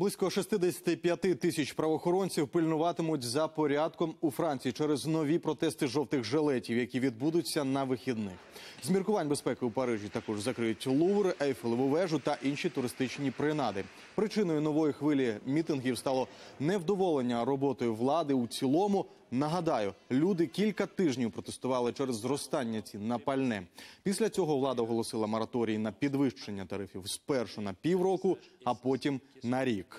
Близько 65 тисяч правоохоронців пильнуватимуть за порядком у Франції через нові протести жовтих жилетів, які відбудуться на вихідних. З міркувань безпеки у Парижі також закриють Лувр, Ейфелеву вежу та інші туристичні принади. Причиною нової хвилі мітингів стало невдоволення роботою влади у цілому. Нагадаю, люди кілька тижнів протестували через зростання цін на пальне. Після цього влада оголосила мораторій на підвищення тарифів спершу на півроку, а потім на рік.